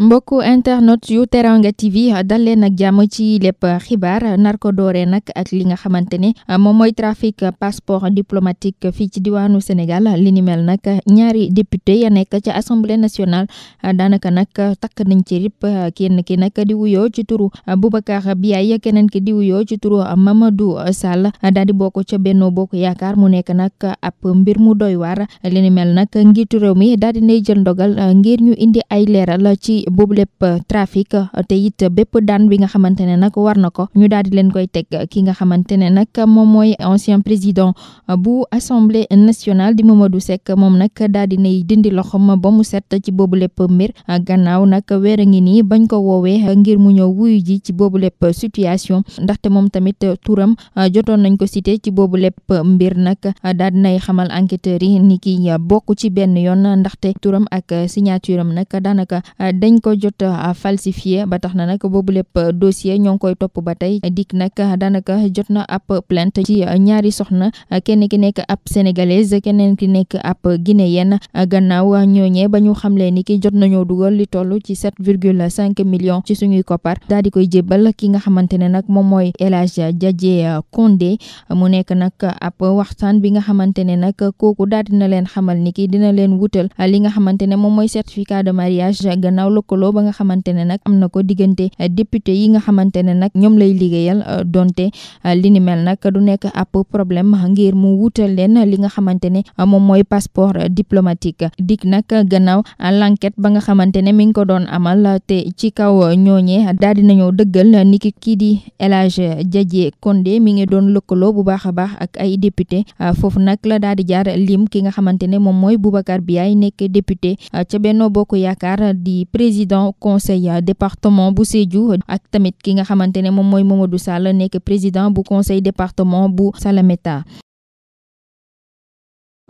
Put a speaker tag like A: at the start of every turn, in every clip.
A: mbokku internet yu Teranga TV dal leen ak jàmm ci lépp xibaar nar ko dooree nag ak li nga xamante ne moom mooy trafic passeport diplomatique fii ci diwaanu Sénégal li ni mel nag ñaari député ya nekk ca assemblée nationale daanaka nag takk nañ ci rip kenn ki nag di wuyoo ci turu Boubacar Biaye keneen ki di wuyoo ci turu Mamadou Sall daal di bokk ca Benno Bokk Yaakaar mu nekk nag ab mbir mu doy waar li ni mel nag njiitu réew mi daal dinay jël ndogal euh, ngir ñu indi ay leeral ci boobu lépp euh, trafic euh, te it bépp daan bi nga xamante ne nag war na ko ñu daal di leen koy teg ki nga xamante ne nag moom mooy ancien président bu assemblée nationale di Mamadou Seck moom nag daal dinay dindi loxom ba mu set ci boobu lépp mbir gannaaw nag weer a ngi nii bañ ko woowee ngir mu ñëw wuyu ji ci boobu lépp situation ndaxte moom tamit turam euh, jotoon nañ ko cité ci boobu lépp mbir nag euh, daal dinay xamal enquêteurs yi ni ki euh, bokk ci benn yoon ndaxte turam ak signature am nag daanaka dañ ko jot falsifié ba tax na nag boobu lépp dossier ñoo ngi koy topp ba tey dikk nag daanaka jot na ab plainte ci ñaari soxna kenn ki nekk ab sénégalaise keneen ki nekk ab guinéenne gannaaw ñooñee ba ñu xamlee ni ki jot nañoo dugal li toll ci 7,5 millions ci suñuy koppar daal di koy jébbal ki nga xamante ne nag moom mooy El Hadj Diadie Condé mu nekk nag ab waxtaan bi nga xamante ne nag kooku daal dina leen xamal ni ki dina leen wutal li nga xamante ne moom mooy certificat de mariage gannaaw lëkkaloo ba nga xamante ne nag am na ko diggante député yi nga xamante ne nag ñoom lay liggéeyal donte li ni mel nag du nekk ab problème ngir mu wutal leen li nga xamante ne moom mooy passeport diplomatique dik nag gannaaw l'enquête ba nga xamante ne mi ngi ko doon amal te ci kaw ñooñee daal dinañoo dëggal ni ki kii di El Hadj Diadier Condé mi ngi doon lëkkaloo bu baax a baax ak ay député foofu nag la daal di jaar lim ki nga xamante ne moom mooy Boubacar Biaye nekk député euh, ca Benno Bokk Yaakaar di président conseil euh, département bu Sédhiou ak tamit ki nga xamante ne moom mooy Mamadou Sall nekk président bu conseil département bu Salameta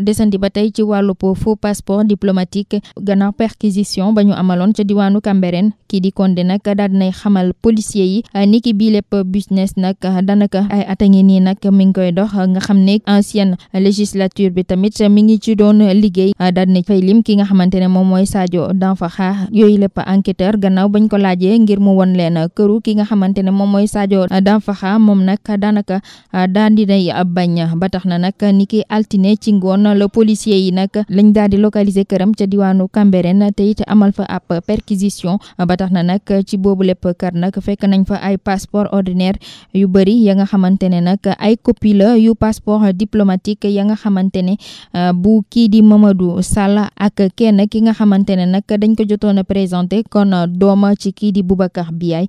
A: desandi ba tey ci wàllu faux passeport diplomatique gannaaw perquisition ba ñu amaloon ca diwaanu Cambérène kii di Condé nag daal dinay xamal policier yi ah, niki bii lépp business nag ah, danaka ay at a ngi nii nag mi ngi koy dox ah, nga xam ne ancienne législature bi tamit mi ngi ci doon liggéey daal dina fay lim ki nga xamante ne moom mooy Sadio Danfakha yooyu lépp enquêteur gannaaw bañ ko laajee ngir mu won leen këru ki nga xamante ne moom mooy Sadio Danfakha moom nag daanaka Ah, daal di nay bañ ba tax na nag ni ki altine ci ngoon la policier yi nag lañ daal di localiser këram ca diwaanu Cambérène te it amal fa ab perquisition ba tax na nag ci boobu lépp kër nag fekk nañ fa ay passeport ordinaire yu bëri ya nga xamante ne nag ay copie la yu passeport diplomatique ya nga xamante ne ah, bu kii di Mamadou Sall ak kenn ki nga xamante ne nag dañ ko jotoon a présenté kon dooma ci kii di Boubacar Biaye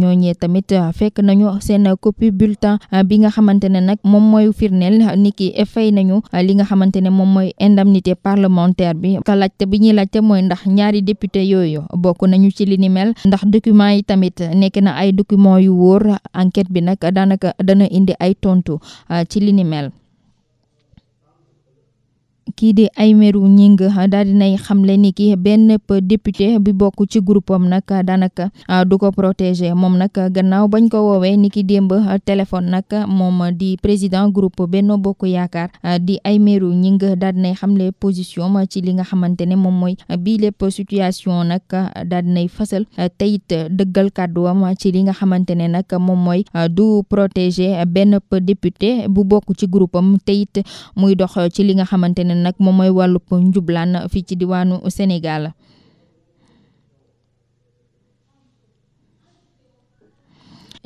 A: ñooñee tamit fekk nañu seen copie bulletin bi nga xamante ne nag moom mooy firndeel ni ki fay nañu li nga xamante ne moom mooy indemnité parlementaire bi ka laajte bi ñuy laajte mooy ndax ñaari député yooyu bokk nañu ci li ni mel ndax document yi tamit nekk na ay document yu wóor enquête bi nag daanaka dana indi ay tontu ci li ni mel kii di Aymérou Gning daal dinay xamle ni ki benn député bi bokk ci groupe am nag daanaka ah, du ko protéger moom nag gannaaw bañ ko woowee ni ki démb téléphone nag moom di président groupe Benno Bokk Yaakaar ah, di Aymérou Gning daal dinay xamle position ci li nga xamante ne moom mooy bii lépp situation nag daal di nay fasal te it dëggal kàdduwam ci li nga xamante ne nag moom mooy du protéger benn député bu bokk ci groupe am te it muy dox ci li nga xamante ne nag moom mooy wàllub njublaan fii ci diwaanu Sénégal.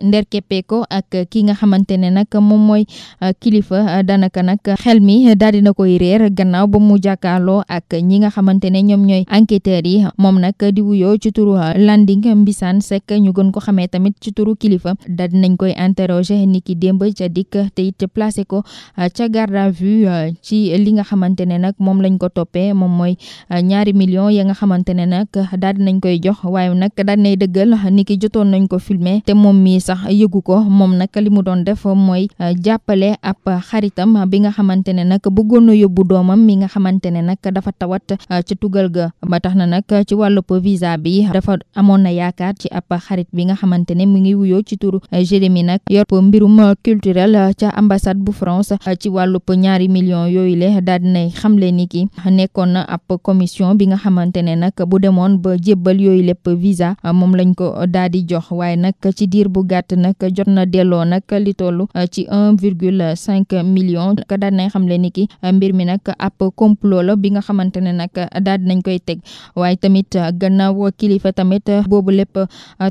A: nder keppee ko ak ki nga xamante ne nag moom mooy euh, kilifa euh, daanaka nag xel mi daal dina koy réer gannaaw ba mu jàkkaarloo ak ñi nga xamante ne ñoom ñooy enquêteurs yi moom nag di wuyoo ci turu euh, Landing Mbisaan Seck ñu gën ko xamee tamit ci turu kilifa daal dinañ koy interroger ni ki démb ca dikk te it placé ko ca garde à vue ci li nga xamante ne nag moom lañ ko toppee moom mooy ñaari millions ya nga xamante ne nag daal di nañ koy jox waaye nag daal di nay dëggal ni ki jotoon nañ ko filmer te moom mii sax yëgu ko moom nag li mu doon def mooy euh, jàppale ab xaritam bi nga xamante ne nag bëggoon na yóbbu doomam mi nga xamante ne nag dafa tawat euh, ci tugal ga ba tax na nag ci wàllub visa bi dafa amoon na yaakaar ci ab xarit bi nga xamante ne mu ngi wuyoo ci turu eh, Jérémy nag yor mbirum eh, culturel eh, ca ambassade bu France ci wàllub ñaari millions yooyu le daal dinay xamle ni ki nekkoon na ab commission bi nga xamante ne nag bu demoon ba jébbal yooyu lépp visa moom lañ ko daal di jox waaye nag ci diir bu gàtt nag jot na delloo nag li toll ci un virgule cinq million ka daal dinay xamle ni ki mbir mi nag ab complot la bi nga xamante ne nag daal dinañ koy teg waaye tamit euh, gannaaw kilifa tamit euh, boobu lépp euh,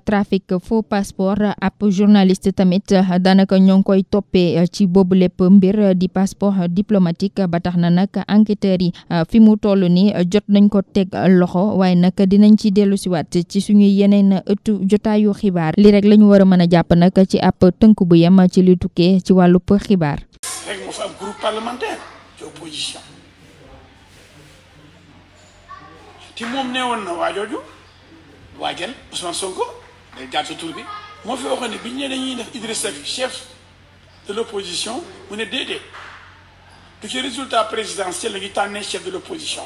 A: trafic faux passeport ab journaliste tamit daanaka ñoo ngi koy toppee ci boobu lépp mbir di passeport diplomatique ba tax na nag enquêteurs yi fi mu toll ni jot nañ ko teg loxo waaye nag dinañ ci dellu siwaat ci suñuy yeneen ëttu jotaayu xibaar li rek la ñu war a mën a jàpp nag ci ab tënk bu yem ci li tukkee ci wàllu xibaar.
B: te moom nee woon na waajooju waajal Ousmane Sonko day jaar sa tur bi moo fi waxoon ne bi ñu ne dañuy def Idriss Seck chef de l' opposition mu ne déedéet du ci résultat présidentiel la ñu tànnee chef de l' opposition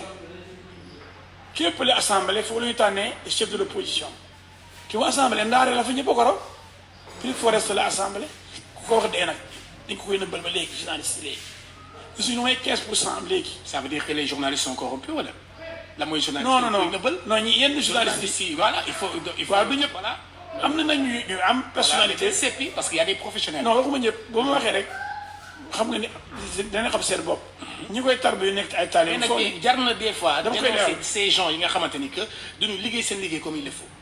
B: képp la assemblée foofu la ñu tànnee chef de l' opposition ki mu assemblée ndaare la fa ñëpp a ko raw prix forest la assemblée ku ko wax dee nag dañ ko koy nëbbal ba léegi journaliste léegi ñu suñu may 15 pour cent am léegi.
C: ça veut dire que les journalistes sont corrompus wala. la mooy journaliste
B: non non non
C: nëbbal
B: non ñi yenn journalistes yi
C: voilà il faut il faut
B: waaw du ñëpp
C: voilà.
B: am na nag ñu ñu am personnalité.
C: seppi parce que y a des professionnels.
B: non waxuma ñëpp boo ma waxee rek xam nga ni dana xam seen bopp. ñi koy tar bi nekk ay taalibe.
C: mais
B: nag
C: jar na des fois.
B: dama koy
C: dénoncer ces gens yi nga xamante ni que duñu liggéey seen liggéey comme il le faut.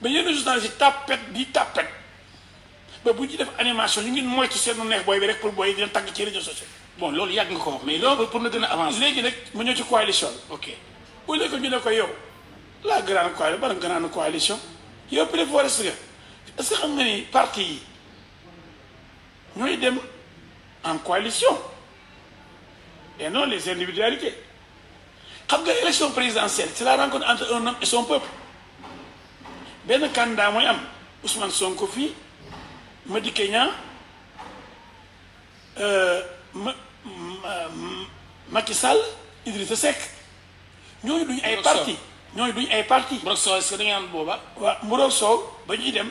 B: ba yenn journaliste yi tàppet di tàppet ba bu ñu def animation ñu ngi moytu seen neex booy bi rek pour booy dina tàgg ci réseaux sociaux
C: bon loolu yàgg nga ko wax mais loolu pour na gën a avancer
B: léegi nag mu ñëw ci coalition
C: ok
B: au lieu que ñu ne ko yow la grande coalition ban grande coalition yow préforest nga est-ce que xam nga ni parti yi ñooy dem en coalition et non les individualités xam nga élection présidentielle c'est la rencontre entre un homme et son peuple benn candidat mooy am Ousmane Sonko fii Madické Niang euh, ma Macky Sall Idrissa Seck ñooñu duñ ay parti ñooñu duñ ay parti
C: Mburok Sow est-ce que da ngeen am booba
B: waaw Mburok Sow ba ñuy dem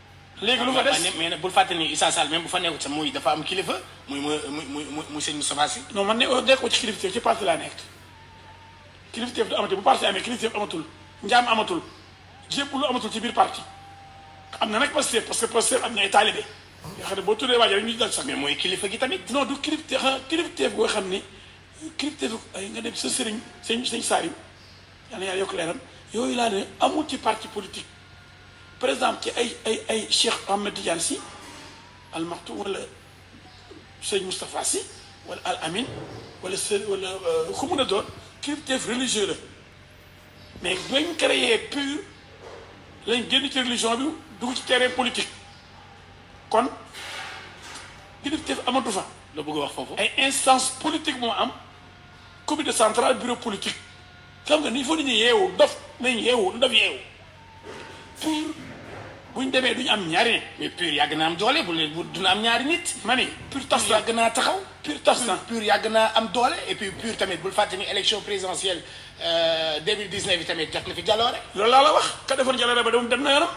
B: léegi lu fa des
C: mais nag bul fàtte ni Issa Sall même bu fa nekkul sax muy dafa am kilifa muy muy muy muy sëñ Moustapha Sy.
B: non man ne oh, nekkoo ci kilifteef ci parti laa nekk kilifteef du amatul bu parti amee kilifteef amatul njaam amatul jépp lu amatul ci biir parti am na nag Pastef parce que Pastef am na ay taalibe yoo xam ne boo tuddee waajo rek ñu dal sax.
C: mais mooy kilifa gi tamit.
B: non du kilifteef ah, kilifteef boo xam ni kilifteef ay nga dem sa sëriñ sëñ sëñ Saar yi yal na yàlla yokk leeram yooyu laa ne amul ci parti politique. par exemple ci ay ay ay Cheikh Ahmed Tidiane Sy Al Maktoum wala sëñ Moustapha Sy wala Al Amin wala së wala euh, ku mun a doon kilifteef religieux la mais bañ créé pur lañ génn ci religion bi dugg ci terrain politique kon kilifteef amatu fa.
C: la bëgg wax foofu.
B: ay instance politique moo am comité central bureau politique xam nga ni il faut nit ñi yeewu dof nañ yeewu ndof yeewu. pur buñ demee duñu am ñaari nit
C: mais pur yàgg naa am doole bu leen bu duna am ñaari nit
B: ma ne pur tas na
C: yàgg naa taxaw
B: pur tas na
C: pur yàgg naa am doole et puis pur tamit bul fàtte ni élection présidentielle 2019 yi tamit def na fi jaloore
B: loolu laa la wax ka defoon jaloore ba dem na yoonam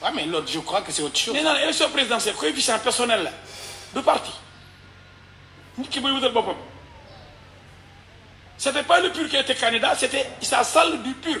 C: waaw mais loolu je crois que c'est autre chose
B: nee naa la élection présidentielle coefficient personnel la du parti nit ki mooy wutal boppam c'était pas le pur qui était candidat c'était Issa Sall du pur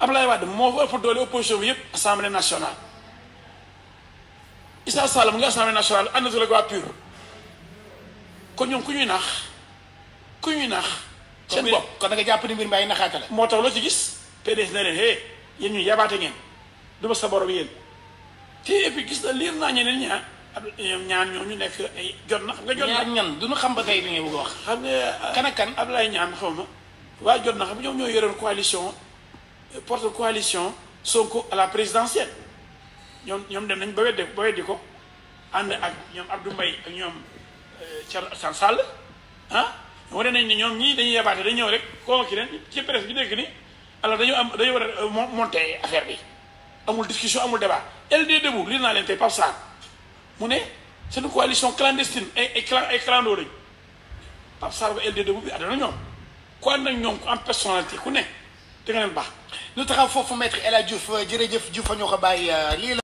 B: Ablaye Wade moo fa ëpp doole opposition bi yëpp assemblée nationale Issa Sall mu ngi assemblée nationale àndatul ak waa PUR kon ñoom ku ñuy nax ku ñuy nax seen bopp
C: kon da nga jàpp ni mbir mi ay naxaate la
B: moo tax loo ci gis PDS ne leen hé yéen ñu yabaate ngeen du ma sa borom yéen te et puis gis na liir naa ñeneen ñaa ab ñoom ñaan ñoo ñu nekk ay jot na xam nga jot na
C: ñaar ñan duñu xam ba tey li ngay bëgg a wax
B: xam nga
C: kan ak kan
B: Ablaye ñaan xaw ma waaye jot na xam ñoom ñoo yoroon coalition euh, porte coalition Sonko à la présidentielle ñoom ñoom dem nañ ba wedde ba weddi ko ànd ak ñoom Abdou Mbaye ak ñoom euh, Thierno Alassane Sall ah wane nañ ne ñoom ñii dañuy yabaate dañ ñëw rek convoqué leen ci presse bi dégg ni alors dañu am dañu war a euh, monter affaire bi amul discussion amul débat LD Debout lii naa leen tey Pape Sarr mu ne c'est une coalition clandestine ay ay clan ay clando lañ Pape Sarr ba LDD bu bi ànd na ñoom ku ànd ak ñoom ku am personnalité ku ne te nga leen baax
C: ñu taxaw foofu maître El Hadj Diouf jërëjëf Diouf fa ñu ko bàyyi lii la